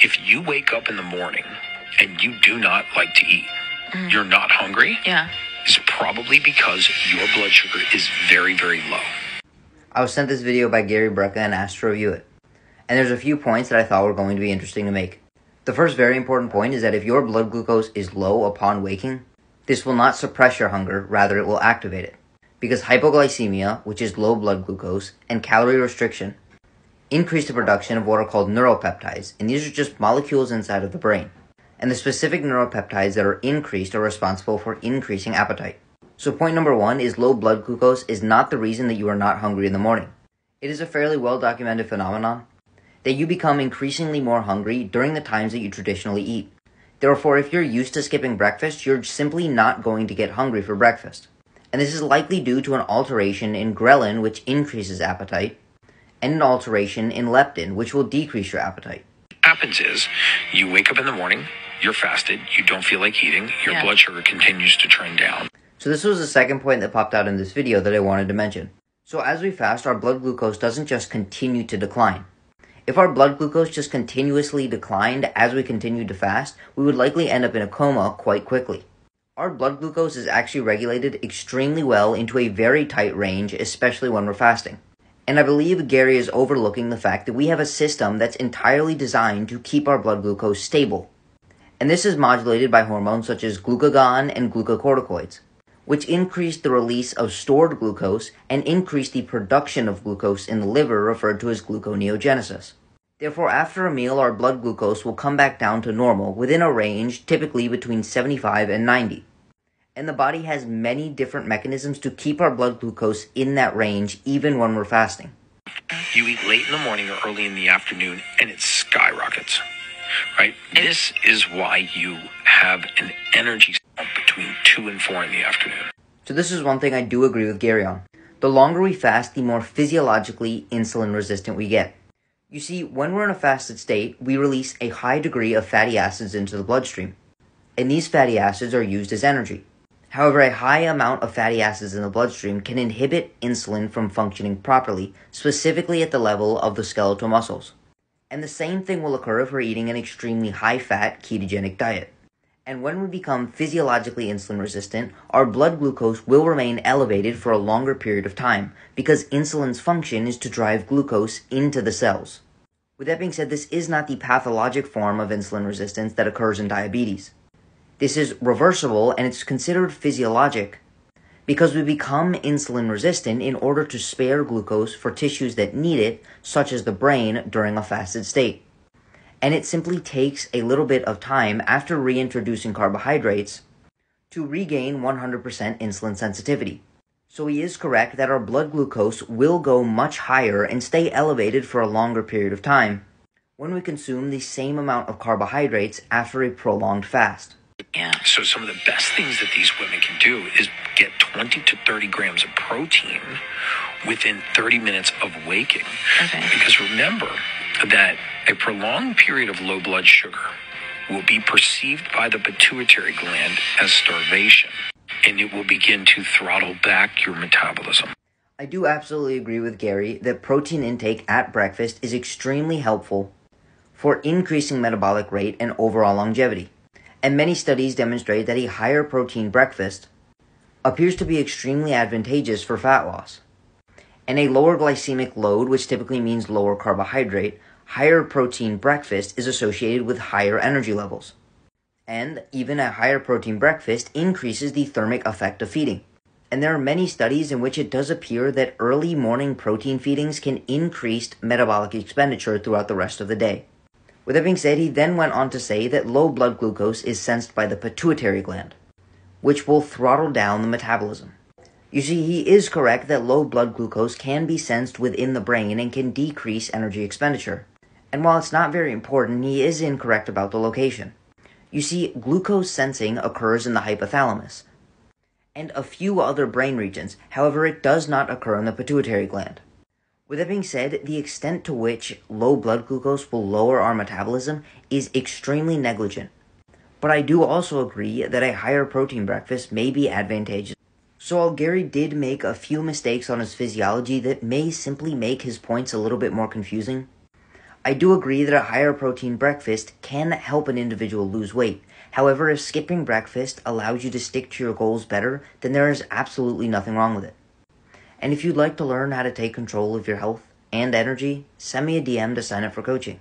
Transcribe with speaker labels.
Speaker 1: If you wake up in the morning and you do not like to eat, mm. you're not hungry,
Speaker 2: Yeah.
Speaker 1: It's probably because your blood sugar is very, very low.
Speaker 3: I was sent this video by Gary Brecka and asked to review it. And there's a few points that I thought were going to be interesting to make. The first very important point is that if your blood glucose is low upon waking, this will not suppress your hunger, rather it will activate it. Because hypoglycemia, which is low blood glucose, and calorie restriction increase the production of what are called neuropeptides, and these are just molecules inside of the brain. And the specific neuropeptides that are increased are responsible for increasing appetite. So point number one is low blood glucose is not the reason that you are not hungry in the morning. It is a fairly well documented phenomenon that you become increasingly more hungry during the times that you traditionally eat. Therefore, if you're used to skipping breakfast, you're simply not going to get hungry for breakfast. And this is likely due to an alteration in ghrelin, which increases appetite, and an alteration in leptin, which will decrease your appetite.
Speaker 1: happens is you wake up in the morning, you're fasted, you don't feel like eating, your
Speaker 2: Yeah.
Speaker 1: blood sugar continues to trend down.
Speaker 3: So this was the second point that popped out in this video that I wanted to mention. So as we fast, our blood glucose doesn't just continue to decline. If our blood glucose just continuously declined as we continued to fast, we would likely end up in a coma quite quickly. Our blood glucose is actually regulated extremely well into a very tight range, especially when we're fasting. And I believe Gary is overlooking the fact that we have a system that's entirely designed to keep our blood glucose stable. And this is modulated by hormones such as glucagon and glucocorticoids which increase the release of stored glucose and increase the production of glucose in the liver, referred to as gluconeogenesis. Therefore, after a meal, our blood glucose will come back down to normal within a range typically between 75 and 90. And the body has many different mechanisms to keep our blood glucose in that range even when we're fasting.
Speaker 1: You eat late in the morning or early in the afternoon and it skyrockets. Right? This is why you have an energy between 2 and 4 in the afternoon.
Speaker 3: So this is one thing I do agree with Gary on. The longer we fast, the more physiologically insulin resistant we get. You see, when we're in a fasted state, we release a high degree of fatty acids into the bloodstream. And these fatty acids are used as energy. However, a high amount of fatty acids in the bloodstream can inhibit insulin from functioning properly, specifically at the level of the skeletal muscles. And the same thing will occur if we're eating an extremely high fat ketogenic diet. And when we become physiologically insulin resistant, our blood glucose will remain elevated for a longer period of time because insulin's function is to drive glucose into the cells. With that being said, this is not the pathologic form of insulin resistance that occurs in diabetes. This is reversible and it's considered physiologic because we become insulin resistant in order to spare glucose for tissues that need it, such as the brain, during a fasted state and it simply takes a little bit of time after reintroducing carbohydrates to regain 100% insulin sensitivity. So he is correct that our blood glucose will go much higher and stay elevated for a longer period of time when we consume the same amount of carbohydrates after a prolonged fast.
Speaker 2: Yeah.
Speaker 1: So some of the best things that these women can do is get 20 to 30 grams of protein within 30 minutes of waking.
Speaker 2: Okay.
Speaker 1: Because remember that a prolonged period of low blood sugar will be perceived by the pituitary gland as starvation and it will begin to throttle back your metabolism.
Speaker 3: I do absolutely agree with Gary that protein intake at breakfast is extremely helpful for increasing metabolic rate and overall longevity. And many studies demonstrate that a higher protein breakfast appears to be extremely advantageous for fat loss. And a lower glycemic load, which typically means lower carbohydrate, higher protein breakfast is associated with higher energy levels. And even a higher protein breakfast increases the thermic effect of feeding. And there are many studies in which it does appear that early morning protein feedings can increase metabolic expenditure throughout the rest of the day. With that being said, he then went on to say that low blood glucose is sensed by the pituitary gland, which will throttle down the metabolism. You see, he is correct that low blood glucose can be sensed within the brain and can decrease energy expenditure. And while it's not very important, he is incorrect about the location. You see, glucose sensing occurs in the hypothalamus and a few other brain regions. However, it does not occur in the pituitary gland. With that being said, the extent to which low blood glucose will lower our metabolism is extremely negligent. But I do also agree that a higher protein breakfast may be advantageous. So while Gary did make a few mistakes on his physiology that may simply make his points a little bit more confusing, I do agree that a higher protein breakfast can help an individual lose weight. However, if skipping breakfast allows you to stick to your goals better, then there is absolutely nothing wrong with it. And if you'd like to learn how to take control of your health and energy, send me a DM to sign up for coaching.